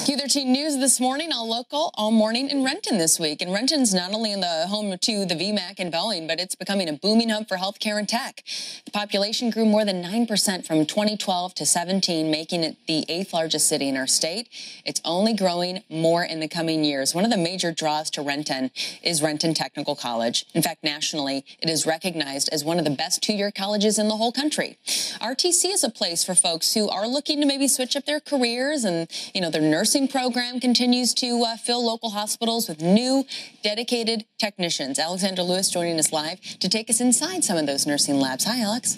Q13 News this morning, all local, all morning in Renton this week. And Renton's not only in the home to the VMAC and Boeing, but it's becoming a booming hub for healthcare and tech. The population grew more than 9% from 2012 to 17, making it the eighth largest city in our state. It's only growing more in the coming years. One of the major draws to Renton is Renton Technical College. In fact, nationally, it is recognized as one of the best two-year colleges in the whole country. RTC is a place for folks who are looking to maybe switch up their careers and, you know, their nursing nursing program continues to uh, fill local hospitals with new dedicated technicians. Alexander Lewis joining us live to take us inside some of those nursing labs. Hi, Alex.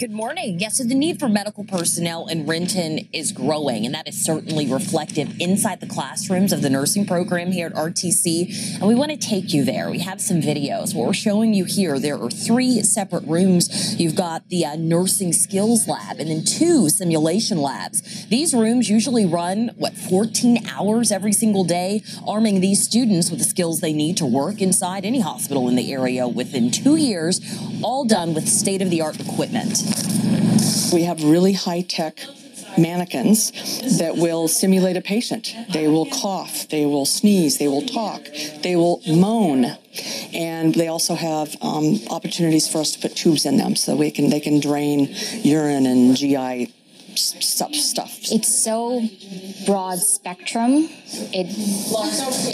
Good morning. Yes, so the need for medical personnel in Renton is growing, and that is certainly reflective inside the classrooms of the nursing program here at RTC. And we want to take you there. We have some videos. What we're showing you here, there are three separate rooms. You've got the uh, nursing skills lab and then two simulation labs. These rooms usually run, what, 14 hours every single day, arming these students with the skills they need to work inside any hospital in the area within two years, all done with state of the art equipment. We have really high tech mannequins that will simulate a patient. They will cough, they will sneeze, they will talk, they will moan. And they also have um, opportunities for us to put tubes in them so we can they can drain urine and GI stuff. stuff. It's so broad spectrum. It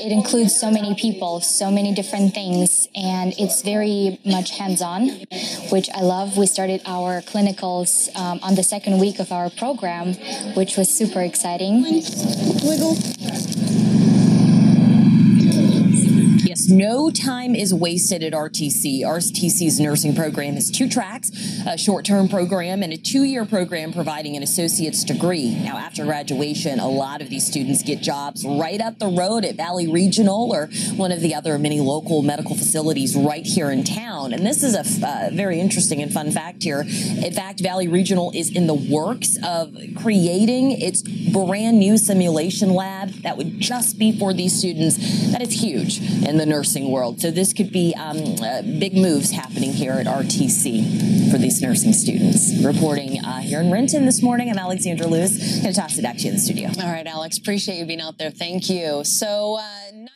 it includes so many people, so many different things, and it's very much hands-on, which I love. We started our clinicals um, on the second week of our program, which was super exciting. Wiggle. No time is wasted at RTC. RTC's nursing program has two tracks, a short-term program and a two-year program providing an associate's degree. Now, after graduation, a lot of these students get jobs right up the road at Valley Regional or one of the other many local medical facilities right here in town. And this is a uh, very interesting and fun fact here. In fact, Valley Regional is in the works of creating its brand new simulation lab that would just be for these students. That is huge. In the nursing world. So this could be um, uh, big moves happening here at RTC for these nursing students. Reporting uh, here in Renton this morning, I'm Alexandra Lewis. Going to toss it back to you in the studio. All right, Alex, appreciate you being out there. Thank you. So. Uh,